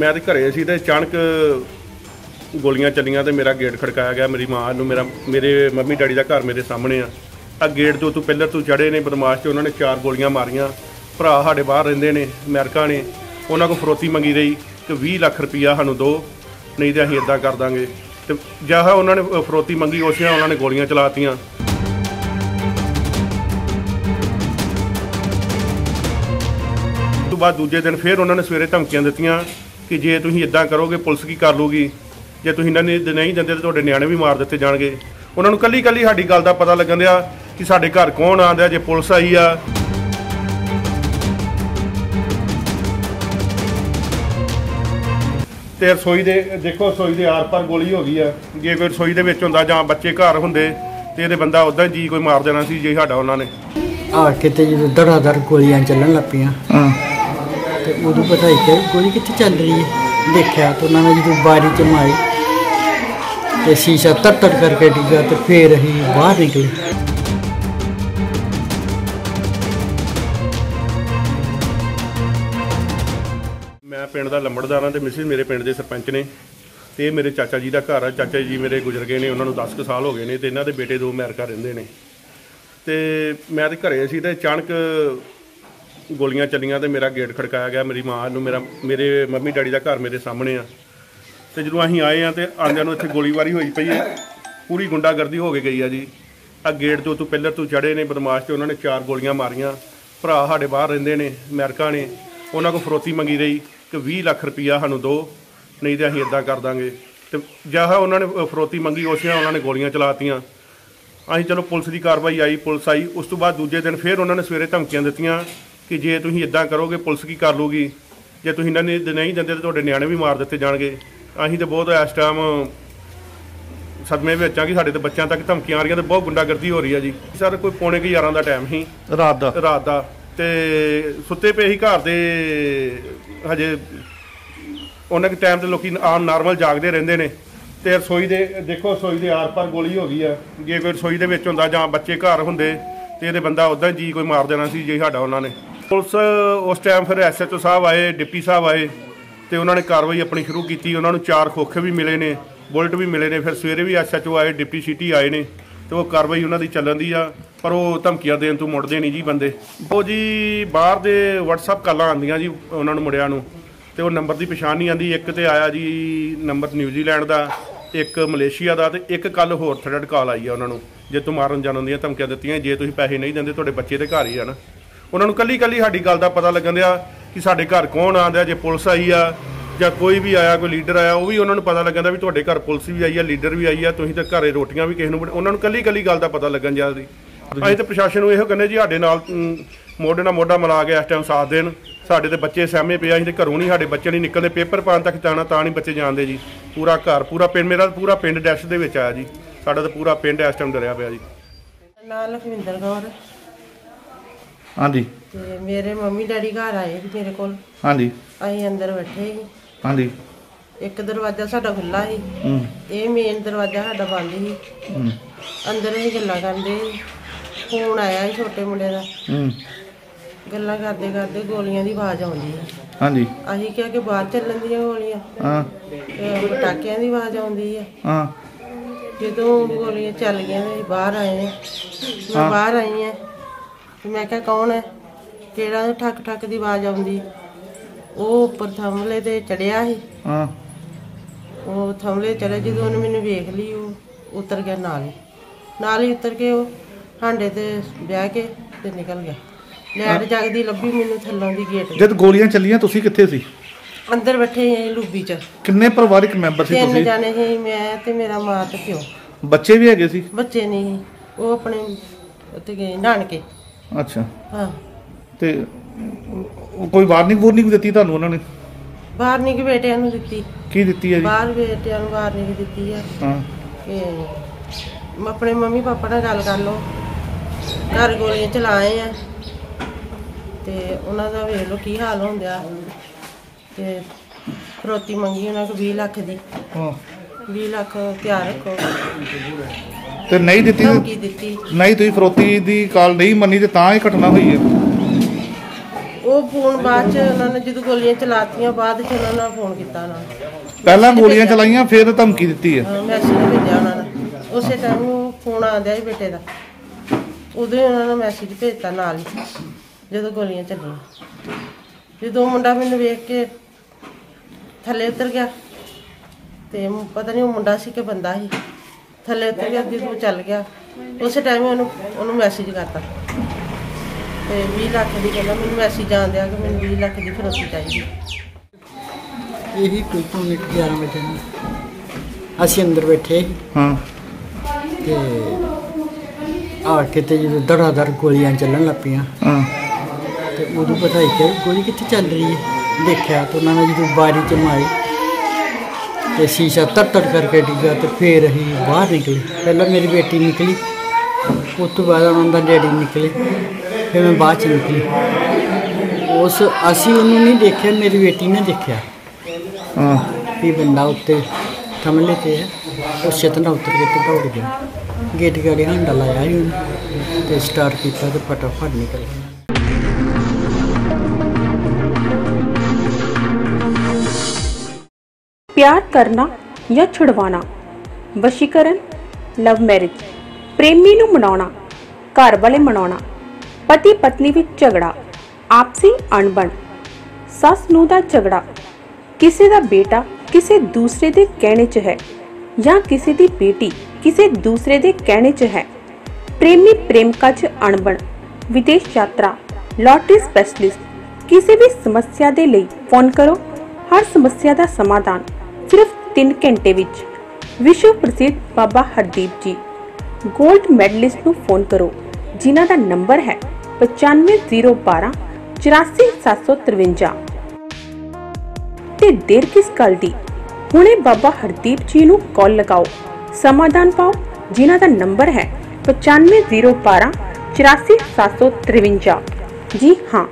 ਮੈਂ ਤੇ ਘਰੇ ਸੀ ਤੇ ਅਚਾਨਕ ਗੋਲੀਆਂ ਚੱਲੀਆਂ ਤੇ ਮੇਰਾ ਗੇਟ ਖੜਕਾਇਆ ਗਿਆ, ਮੇਰੀ ਮਾਂ ਨੂੰ, ਮੇਰਾ, ਮੇਰੇ ਮੰਮੀ ਡੈਡੀ ਦਾ ਘਰ ਮੇਰੇ ਸਾਹਮਣੇ ਆ। ਆ ਗੇਟ ਤੋਂ ਤੂੰ ਪਹਿਲਾਂ ਤੂੰ ਚੜੇ ਨੇ ਬਦਮਾਸ਼ ਤੇ ਉਹਨਾਂ ਨੇ ਚਾਰ ਗੋਲੀਆਂ ਮਾਰੀਆਂ। ਭਰਾ ਸਾਡੇ ਬਾਹਰ ਰਹਿੰਦੇ ਨੇ, ਅਮਰੀਕਾ ਨੇ। ਉਹਨਾਂ ਕੋਲ ਫਰੋਤੀ ਮੰਗੀ ਰਹੀ ਕਿ 20 ਲੱਖ ਰੁਪਈਆ ਸਾਨੂੰ ਦਿਓ ਨਹੀਂ ਤੇ ਅਸੀਂ ਇਦਾਂ ਕਰ ਦਾਂਗੇ। ਤੇ ਜਾਹਾ ਉਹਨਾਂ ਨੇ ਫਰੋਤੀ ਮੰਗੀ ਉਸਿਆਂ ਉਹਨਾਂ ਨੇ ਗੋਲੀਆਂ ਚਲਾਤੀਆਂ ਉਸ ਤੋਂ ਬਾਅਦ ਦੂਜੇ ਦਿਨ ਫਿਰ ਉਹਨਾਂ ਨੇ ਸਵੇਰੇ ਧਮਕੀਆਂ ਦਿੱਤੀਆਂ ਕਿ ਜੇ ਤੁਸੀਂ ਇਦਾਂ ਕਰੋਗੇ ਪੁਲਿਸ ਕੀ ਕਰ ਲੂਗੀ? ਜੇ ਤੁਸੀਂ ਇਹਨਾਂ ਨੇ ਨਹੀਂ ਦਿੰਦੇ ਤਾਂ ਤੁਹਾਡੇ ਨਿਆਣੇ ਵੀ ਮਾਰ ਦਿੱਤੇ ਜਾਣਗੇ। ਉਹਨਾਂ ਨੂੰ ਕੱਲੀ ਕੱਲੀ ਸਾਡੀ ਗੱਲ ਦਾ ਪਤਾ ਲੱਗਣ ਦਿਆ ਕਿ ਸਾਡੇ ਘਰ ਕੌਣ ਆਂਦਾ ਜੇ ਪੁਲਿਸ ਆਈ ਆ। ਤੇ ਰਸੋਈ ਦੇ ਦੇਖੋ ਰਸੋਈ ਦੇ ਆਰ ਪਾਰ ਗੋਲੀ ਹੋ ਗਈ ਆ। ਜੇ ਕੋਈ ਰਸੋਈ ਦੇ ਵਿੱਚ ਹੁੰਦਾ ਜਾਂ ਬੱਚੇ ਘਰ ਹੁੰਦੇ ਤੇ ਇਹਦੇ ਬੰਦਾ ਉਦਾਂ ਜੀ ਕੋਈ ਮਾਰ ਦੇਣਾ ਸੀ ਜੇ ਸਾਡਾ ਉਹਨਾਂ ਨੇ। ਆ ਕਿਤੇ ਜਦੋਂ ਦੜਾ ਦੜ ਗੋਲੀਆਂ ਚੱਲਣ ਲੱਪੀਆਂ ਹਾਂ। ਤੇ ਉਦੋਂ ਪਤਾ ਹੀ ਕਿ ਗੋਲੀ ਕਿੱਥੇ ਚੱਲ ਰਹੀ ਹੈ। ਦੇਖਿਆ ਤਾਂ ਉਹਨਾਂ ਨੇ ਜਦੋਂ ਬਾਰੀ ਚ ਮਾਰੀ ਤੇ ਸ਼ੀਸ਼ਾ ਤੜ ਤੜ ਕਰਕੇ ਡਿੱਗਾ ਤੇ ਫੇਰ ਅਸੀਂ ਬਾਹਰ ਨਿਕਲੇ। ਮੈਂ ਪਿੰਡ ਦਾ ਲੰਬੜਦਾਰ ਹਾਂ ਤੇ ਮਿਸਿਸ ਮੇਰੇ ਪਿੰਡ ਦੇ ਸਰਪੰਚ ਨੇ ਤੇ ਇਹ ਮੇਰੇ ਚਾਚਾ ਜੀ ਦਾ ਘਰ ਆ। ਚਾਚਾ ਜੀ ਮੇਰੇ ਗੁਜ਼ਰ ਗਏ ਨੇ, ਉਹਨਾਂ ਨੂੰ 10 ਕੁ ਸਾਲ ਹੋ ਗਏ ਨੇ ਤੇ ਇਹਨਾਂ ਦੇ ਬੇਟੇ ਦੋ ਅਮਰੀਕਾ ਰਹਿੰਦੇ ਨੇ। ਤੇ ਮੈਂ ਤੇ ਘਰੇ ਸੀ ਤੇ ਅਚਾਨਕ ਗੋਲੀਆਂ ਚੱਲੀਆਂ ਤੇ ਮੇਰਾ ਗੇਟ ਖੜਕਾਇਆ ਗਿਆ, ਮੇਰੀ ਮਾਂ ਨੂੰ, ਮੇਰਾ, ਮੇਰੇ ਮੰਮੀ ਡੈਡੀ ਦਾ ਘਰ ਮੇਰੇ ਸਾਹਮਣੇ ਆ। ਤੇ ਜਦੋਂ ਅਸੀਂ ਆਏ ਆ ਤੇ ਆਂਦਿਆਂ ਨੂੰ ਇੱਥੇ ਗੋਲੀਬਾਰੀ ਹੋਈ ਪਈ ਹੈ ਪੂਰੀ ਗੁੰਡਾਗਰਦੀ ਹੋ ਕੇ ਗਈ ਆ ਜੀ। ਆ ਗੇਟ ਤੋਂ ਤੂੰ ਪਹਿਲਾਂ ਤੂੰ ਚੜੇ ਨੇ, ਬਦਮਾਸ਼ ਤੇ ਉਹਨਾਂ ਨੇ ਚਾਰ ਗੋਲੀਆਂ ਮਾਰੀਆਂ। ਭਰਾ ਸਾਡੇ ਬਾਹਰ ਰਹਿੰਦੇ ਨੇ, ਅਮਰੀਕਾ ਨੇ। ਉਹਨਾਂ ਕੋਲ ਫਰੋਤੀ ਮੰਗੀ ਰਹੀ ਕਿ 20 ਲੱਖ ਰੁਪਈਆ ਸਾਨੂੰ ਦਿਓ ਨਹੀਂ ਤੇ ਅਸੀਂ ਇਦਾਂ ਕਰ ਦਾਂਗੇ। ਤੇ ਜਾਹਾ ਉਹਨਾਂ ਨੇ ਫਰੋਤੀ ਮੰਗੀ ਉਸਿਆਂ ਉਹਨਾਂ ਨੇ ਗੋਲੀਆਂ ਚਲਾਤੀਆਂ। ਅਸੀਂ ਚਲੋ ਪੁਲਿਸ ਦੀ ਕਾਰਵਾਈ ਆਈ, ਪੁਲਿਸ ਆਈ। ਉਸ ਤੋਂ ਬਾਅਦ ਦੂਜੇ ਦਿਨ ਫਿਰ ਉਹਨਾਂ ਨੇ ਸਵੇਰੇ ਧਮਕੀਆਂ ਦਿੱਤੀਆਂ। ਕਿ ਜੇ ਤੁਸੀਂ ਇਦਾਂ ਕਰੋਗੇ ਪੁਲਿਸ ਕੀ ਕਰ ਲੂਗੀ? ਜੇ ਤੁਸੀਂ ਇਹਨਾਂ ਨੇ ਨਹੀਂ ਦਿੰਦੇ ਤਾਂ ਤੁਹਾਡੇ ਨਿਆਣੇ ਵੀ ਮਾਰ ਦਿੱਤੇ ਜਾਣਗੇ। ਅਸੀਂ ਤੇ ਬਹੁਤ ਇਸ ਟਾਈਮ ਸਦਮੇ ਵਿੱਚ ਆ ਕਿ ਸਾਡੇ ਤੇ ਬੱਚਿਆਂ ਤੱਕ ਧਮਕੀਆਂ ਆ ਰਹੀਆਂ ਤੇ ਬਹੁਤ ਗੁੰਡਾਗਰਦੀ ਹੋ ਰਹੀ ਹੈ ਜੀ। ਸਰ ਕੋਈ ਪੌਣੇ ਕੁ 11 ਦਾ ਟਾਈਮ ਸੀ। ਰਾਤ ਦਾ। ਰਾਤ ਦਾ। ਤੇ ਸੁੱਤੇ ਪਏ ਸੀ ਘਰ ਦੇ ਹਜੇ ਉਹਨਾਂ ਦੇ ਟਾਈਮ ਤੇ ਲੋਕੀ ਆਮ ਨਾਰਮਲ ਜਾਗਦੇ ਰਹਿੰਦੇ ਨੇ। ਤੇ ਰਸੋਈ ਦੇ ਦੇਖੋ ਰਸੋਈ ਦੇ ਆਰ ਪਾਰ ਗੋਲੀ ਹੋ ਗਈ ਆ। ਜੇ ਕੋਈ ਰਸੋਈ ਦੇ ਵਿੱਚ ਹੁੰਦਾ ਜਾਂ ਬੱਚੇ ਘਰ ਹੁੰਦੇ ਤੇ ਇਹਦੇ ਬੰਦਾ ਉਦਾਂ ਜੀ ਕੋਈ ਮਾਰ ਦੇਣਾ ਸੀ ਜੇ ਸਾਡਾ ਉਹਨਾਂ ਨੇ। ਪੁਲਿਸ ਉਸ ਟਾਈਮ ਫਿਰ ਐਸਐਚਓ ਸਾਹਿਬ ਆਏ ਡਿਪਟੀ ਸਾਹਿਬ ਆਏ ਤੇ ਉਹਨਾਂ ਨੇ ਕਾਰਵਾਈ ਆਪਣੀ ਸ਼ੁਰੂ ਕੀਤੀ। ਉਹਨਾਂ ਨੂੰ ਚਾਰ ਖੋਖੇ ਵੀ ਮਿਲੇ ਨੇ, ਬੁਲਟ ਵੀ ਮਿਲੇ ਨੇ, ਫਿਰ ਸਵੇਰੇ ਵੀ ਐਸਐਚਓ ਆਏ ਡਿਪਟੀ ਸਿਟੀ ਆਏ ਨੇ ਤੇ ਉਹ ਕਾਰਵਾਈ ਉਹਨਾਂ ਦੀ ਚੱਲਣ ਦੀ ਆ, ਪਰ ਉਹ ਧਮਕੀਆਂ ਦੇਣ ਤੋਂ ਮੁੜਦੇ ਨਹੀਂ ਜੀ ਬੰਦੇ। ਉਹ ਜੀ ਬਾਹਰ ਦੇ WhatsApp ਕਾਲਾਂ ਆਉਂਦੀਆਂ ਜੀ ਉਹਨਾਂ ਨੂੰ ਮੁੜਿਆਂ ਨੂੰ ਤੇ ਉਹ ਨੰਬਰ ਦੀ ਪਛਾਣ ਨਹੀਂ ਆਂਦੀ ਇੱਕ ਤੇ ਆਇਆ ਜੀ ਨੰਬਰ ਨਿਊਜ਼ੀਲੈਂਡ ਦਾ, ਇੱਕ ਮਲੇਸ਼ੀਆ ਦਾ ਤੇ ਇੱਕ ਕੱਲ ਹੋਰ ਥਰਡ ਕਾਲ ਆਈ ਆ ਉਹਨਾਂ ਨੂੰ ਜੇ ਤੂੰ ਮਾਰਨ ਜਾਣ ਦੀਆਂ ਧਮਕੀਆਂ ਦਿੱਤੀਆਂ। ਜੇ ਤੁਸੀਂ ਪੈਸੇ ਨਹੀਂ ਦਿੰਦੇ, ਤੁਹਾਡੇ ਬੱਚੇ ਦੇ ਘਰ ਹੀ ਆ ਨਾ। ਉਹਨਾਂ ਨੂੰ ਕੱਲੀ ਕੱਲੀ ਸਾਡੀ ਗੱਲ ਦਾ ਪਤਾ ਲੱਗਣ ਦਿਆ ਕਿ ਸਾਡੇ ਘਰ ਕੌਣ ਆਂਦਾ, ਜੇ ਪੁਲਿਸ ਆਈ ਆ ਜਾਂ ਕੋਈ ਵੀ ਆਇਆ, ਕੋਈ ਲੀਡਰ ਆਇਆ, ਉਹ ਵੀ ਉਹਨਾਂ ਨੂੰ ਪਤਾ ਲੱਗਣ ਦਾ ਵੀ ਤੁਹਾਡੇ ਘਰ ਪੁਲਿਸ ਵੀ ਆਈ ਆ, ਲੀਡਰ ਵੀ ਆਈ ਆ, ਤੁਸੀਂ ਤਾਂ ਘਰੇ ਰੋਟੀਆਂ ਵੀ ਕਿਸੇ ਨੂੰ ਉਹਨਾਂ ਨੂੰ ਕੱਲੀ ਕੱਲੀ ਗੱਲ ਦਾ ਪਤਾ ਲੱਗਣ ਜਾ ਅਸੀਂ ਤਾਂ ਪ੍ਰਸ਼ਾਸਨ ਨੂੰ ਇਹੋ ਕਹਿੰਦੇ ਜੀ, ਸਾਡੇ ਨਾਲ ਮੋਢੇ ਨਾਲ ਮੋਢਾ ਮਿਲਾ ਕੇ ਇਸ ਟਾਈਮ ਸਾਥ ਦੇਣ। ਸਾਡੇ ਤੇ ਬੱਚੇ ਸਹਿਮੇ ਪਿਆ ਅਸੀਂ ਤੇ ਘਰੋਂ ਨਹੀਂ, ਸਾਡੇ ਬੱਚੇ ਨਹੀਂ ਨਿਕਲਦੇ, ਪੇਪਰ ਪਾਉਣ ਤੱਕ ਜਾਣਾ ਤਾਂ ਨਹੀਂ ਬੱਚੇ ਜਾਣਦੇ ਜੀ। ਪੂਰਾ ਘਰ, ਪੂਰਾ ਪਿੰਡ, ਮੇਰਾ ਪੂਰਾ ਪਿੰਡ ਡੈਸ਼ ਦੇ ਵਿੱਚ ਆਇਆ ਜੀ। ਸਾਡਾ ਤਾਂ ਪੂਰਾ ਪਿੰਡ ਇਸ ਟਾਈਮ ਡਰਿਆ ਪਿਆ ਜੀ। ਨਾਂ ਲਖਵਿੰਦਰ ਕੌਰ। ਹਾਂਜੀ। ਤੇ ਮੇਰੇ ਮੰਮੀ ਡੈਡੀ ਘਰ ਆਏ ਸੀ ਮੇਰੇ ਕੋਲ। ਹਾਂਜੀ। ਅਸੀਂ ਅੰਦਰ ਬੈਠੇ ਸੀ। ਹਾਂਜੀ। ਇੱਕ ਦਰਵਾਜ਼ਾ ਸਾਡਾ ਖੁੱਲਾ ਸੀ। ਹੂੰ। ਇਹ ਮੇਨ ਦਰਵਾਜ਼ਾ ਸਾਡਾ ਬੰਦ ਸੀ। ਹੂੰ। ਅੰਦਰ ਅਸੀਂ ਗੱਲਾਂ ਕਰਦੇ ਸੀ। ਫੋਨ ਆਇਆ ਸੀ ਛੋਟੇ ਮੁੰਡੇ ਦਾ। ਹੂੰ। ਗੱਲਾਂ ਕਰਦੇ ਕਰਦੇ ਗੋਲੀਆਂ ਦੀ ਆਵਾਜ਼ ਆਉਂਦੀ ਹੈ ਹਾਂਜੀ। ਅਸੀਂ ਕਿਹਾ ਕਿ ਬਾਹਰ ਚੱਲਣ ਦੀਆਂ ਗੋਲੀਆਂ। ਹਾਂ। ਤੇ ਪਟਾਕਿਆਂ ਦੀ ਆਵਾਜ਼ ਆਉਂਦੀ ਹੈ ਹਾਂ। ਜਦੋਂ ਗੋਲੀਆਂ ਚੱਲ ਗਈਆਂ ਤੇ ਅਸੀਂ ਬਾਹਰ ਆਏ ਹਾਂ ਮੈਂ ਬਾਹਰ ਆਈ ਹਾਂ ਤੇ ਮੈਂ ਕਿਹਾ ਕੌਣ ਹੈ? ਕਿਹੜਾ? ਠੱਕ ਠੱਕ ਦੀ ਆਵਾਜ਼ ਆਉਂਦੀ। ਉਹ ਉੱਪਰ ਥੰਮਲੇ ਤੇ ਚੜਿਆ ਸੀ। ਹਾਂ। ਉਹ ਥੰਮਲੇ ਚੜਿਆ ਜਦੋਂ ਉਹਨੇ ਮੈਨੂੰ ਵੇਖ ਲਈ ਉਹ ਉਤਰ ਗਿਆ ਨਾਲ ਹੀ। ਨਾਲ ਹੀ ਉਤਰ ਕੇ ਉਹ ਹਾਂਡੇ ਤੇ ਬਹਿ ਕੇ ਤੇ ਨਿਕਲ ਗਿਆ। ਲੈਟ ਜਗਦੀ ਲੱਭੀ ਮੈਨੂੰ ਥੱਲੋਂ ਦੀ ਗੇਟ ਜਦ ਗੋਲੀਆਂ ਚੱਲੀਆਂ ਤੁਸੀਂ ਕਿੱਥੇ ਸੀ? ਅੰਦਰ ਬੈਠੇ ਸੀ ਲੁੱਬੀ ਚ। ਕਿੰਨੇ ਪਰਿਵਾਰਕ ਮੈਂਬਰ ਸੀ ਤਿੰਨ ਤੁਸੀਂ? ਜਾਣੇ ਸੀ ਮੈਂ ਤੇ ਮੇਰਾ ਮਾਂ ਤੇ ਪਿਓ। ਬੱਚੇ ਵੀ ਹੈਗੇ ਸੀ? ਬੱਚੇ ਨਹੀਂ ਸੀ। ਉਹ ਆਪਣੇ ਉੱਥੇ ਗਏ ਨਾਨਕੇ। ਅੱਛਾ। ਹਾਂ। ਤੇ ਉਹ ਕੋਈ ਵਾਰਨਿੰਗ ਵੂਰਨਿੰਗ ਦਿੱਤੀ ਤੁਹਾਨੂੰ ਉਹਨਾਂ ਨੇ? ਕਿ ਬੇਟਿਆਂ ਨੂੰ ਦਿੱਤੀ। ਕੀ ਦਿੱਤੀ ਹੈ ਜੀ? ਬਾਹਰ ਬੇਟਿਆਂ ਨੂੰ ਨਹੀਂ ਦਿੱਤੀ ਆ। ਹਾਂ। ਕਿ ਮ- ਆਪਣੇ ਮੰਮੀ ਪਾਪਾ ਨਾਲ ਗੱਲ ਕਰ ਲਓ। ਘਰ ਗੋਲੀਆਂ ਚਲਾਏ ਆ। ਤੇ ਉਹਨਾਂ ਦਾ ਵੇਖ ਲਓ ਕੀ ਹਾਲ ਹੁੰਦਿਆ। ਤੇ ਫਰੋਤੀ ਮੰਗੀ ਉਹਨਾਂ ਕੋਲ 20 ਲੱਖ ਦੀ। ਹਾਂ। 20 ਲੱਖ ਤਿਆਰ ਰੱਖੋ। ਤੇ ਨਹੀਂ ਦਿੱਤੀ ਧਮਕੀ ਦਿੱਤੀ? ਨਹੀਂ ਤੁਸੀਂ ਫਰੋਤੀ ਦੀ ਕਾਲ ਨਹੀਂ ਮੰਨੀ ਤੇ ਤਾਂ ਇਹ ਘਟਨਾ ਹੋਈ ਹੈ। ਉਹ ਫੋਨ ਬਾਅਦ ਚ ਉਹਨਾਂ ਨੇ ਜਦੋਂ ਗੋਲੀਆਂ ਚਲਾਤੀਆਂ ਬਾਅਦ ਚ ਉਹਨਾਂ ਨੇ ਫੋਨ ਕੀਤਾ ਉਹਨਾਂ ਨੇ। ਪਹਿਲਾਂ ਗੋਲੀਆਂ ਚਲਾਈਆਂ ਫਿਰ ਧਮਕੀ ਦਿੱਤੀ ਹੈ। ਮੈਸੇਜ ਭੇਜਿਆ ਉਹਨਾਂ ਨੇ। ਉਸੇ ਟਾਈਮ ਉਹ ਫੋਨ ਆਂਦਿਆ ਸੀ ਬੇਟੇ ਦਾ। ਉਦੋਂ ਹੀ ਉਹਨਾਂ ਨੇ ਮੈਸੇਜ ਭੇਜਤਾ ਨਾਲ ਹੀ ਜਦੋਂ ਗੋਲੀਆਂ ਚੱਲੀਆਂ। ਜਦੋਂ ਮੁੰਡਾ ਮੈਨੂੰ ਵੇਖ ਕੇ ਥੱਲੇ ਉਤਰ ਗਿਆ ਤੇ ਪਤਾ ਨਹੀਂ ਉਹ ਮੁੰਡਾ ਸੀ ਕਿ ਬੰਦਾ ਸੀ। ਥੱਲੇ ਉਤਰ ਗਿਆ ਜਦੋਂ ਚੱਲ ਗਿਆ। ਉਸੇ ਟਾਈਮ ਉਹਨੂੰ ਉਹਨੂੰ ਮੈਸੇਜ ਕਰਤਾ। ਤੇ 20 ਲੱਖ ਦੀ ਕਹਿੰਦਾ ਮੈਨੂੰ ਮੈਸੇਜ ਆਂਦਿਆ ਕਿ ਮੈਨੂੰ 20 ਲੱਖ ਦੀ ਫਰੋਤੀ ਚਾਹੀਦੀ। ਇਹੀ ਕੋਈ ਕੁ 11 ਵਜੇ ਨੂੰ। ਅਸੀਂ ਅੰਦਰ ਬੈਠੇ ਸੀ। ਹਾਂ। ਤੇ ਆ ਕੇ ਤੇ ਜਦੋਂ ਦੜਾ ਦੜ ਗੋਲੀਆਂ ਚੱਲਣ ਲੱਪੀਆਂ। ਹਾਂ। ਤੇ ਉਦੋਂ ਪਤਾ ਹੀ ਕਿ ਗੋਲੀ ਕਿੱਥੇ ਚੱਲ ਰਹੀ ਹੈ। ਦੇਖਿਆ ਤਾਂ ਉਹਨਾਂ ਨੇ ਜਦੋਂ ਬਾਰੀ ਚ ਮਾਰੀ। ਤੇ ਸ਼ੀਸ਼ਾ ਤੜ ਤੜ ਕਰਕੇ ਡਿੱਗਾ ਤੇ ਫੇਰ ਅਸੀਂ ਬਾਹਰ ਨਿਕਲੇ। ਪਹਿਲਾਂ ਮੇਰੀ ਬੇਟੀ ਨਿਕਲੀ ਉਸ ਤੋਂ ਬਾਅਦ ਉਹਨਾਂ ਦਾ ਡੈਡੀ ਨਿਕਲੇ ਫਿਰ ਮੈਂ ਬਾਅਦ ਚ ਨਿਕਲੀ। ਉਸ ਅਸੀਂ ਉਹਨੂੰ ਨਹੀਂ ਦੇਖਿਆ ਮੇਰੀ ਬੇਟੀ ਨੇ ਦੇਖਿਆ। ਹਾਂ। ਵੀ ਬੰਦਾ ਉੱਤੇ ਥੰਮਲੇ ਤੇ ਹੈ ਉਹ ਛੇਤਨ ਉੱਤਰ ਕੇ ਤੇ ਦੌੜ ਗਿਆ। ਗੇਟ ਗਾੜੀ ਹੰਡਾ ਲਾਇਆ ਉਹਨੇ ਤੇ ਸਟਾਰਟ ਕੀਤਾ ਤੇ ਫਟਾਫਟ ਨਿਕਲ ਗਿਆ। ਪਿਆਰ ਕਰਨਾ ਜਾਂ ਛੁਡਵਾਣਾ ਵਸ਼ੀਕਰਨ ਲਵ ਮੈਰਿਜ ਪ੍ਰੇਮੀ ਨੂੰ ਮਨਾਉਣਾ, ਘਰ ਵਾਲੇ ਮਨਾਉਣਾ, ਪਤੀ ਪਤਨੀ ਵਿੱਚ ਝਗੜਾ, ਆਪਸੀ ਅਣਬਣ, ਸੱਸ ਨੂੰ ਦਾ ਝਗੜਾ, ਕਿਸੇ ਦਾ ਬੇਟਾ ਕਿਸੇ ਦੂਸਰੇ ਦੇ ਕਹਿਣੇ 'ਚ ਹੈ ਜਾਂ ਕਿਸੇ ਦੀ ਬੇਟੀ ਕਿਸੇ ਦੂਸਰੇ ਦੇ ਕਹਿਣੇ 'ਚ ਹੈ। ਪ੍ਰੇਮੀ ਪ੍ਰੇਮਿਕਾ 'ਚ ਅਣਬਣ, ਵਿਦੇਸ਼ ਯਾਤਰਾ ਲਾਟਰੀ ਸਪੈਸ਼ਲਿਸਟ ਕਿਸੇ ਵੀ ਸਮੱਸਿਆ ਦੇ ਲਈ ਫੋਨ ਕਰੋ, ਹਰ ਸਮੱਸਿਆ ਦਾ ਸਮਾਧਾਨ। ਸਿਰਫ 3 ਘੰਟੇ ਵਿੱਚ ਵਿਸ਼ਵ ਪ੍ਰਸਿੱਧ ਬਾਬਾ ਹਰਦੀਪ ਜੀ 골ਡ ਮੈਡਲਿਸਟ ਨੂੰ ਫੋਨ ਕਰੋ, ਜਿਨ੍ਹਾਂ ਦਾ ਨੰਬਰ ਹੈ 95012 84753 ਤੇ ਦੇਰ ਕਿਸ ਗੱਲ ਦੀ? ਹੁਣੇ ਬਾਬਾ ਹਰਦੀਪ ਜੀ ਨੂੰ ਕਾਲ ਲਗਾਓ, ਸਮਾਧਾਨ ਪਾਓ, ਜਿਨ੍ਹਾਂ ਦਾ ਨੰਬਰ ਹੈ 95012 84753 ਜੀ ਹਾਂ।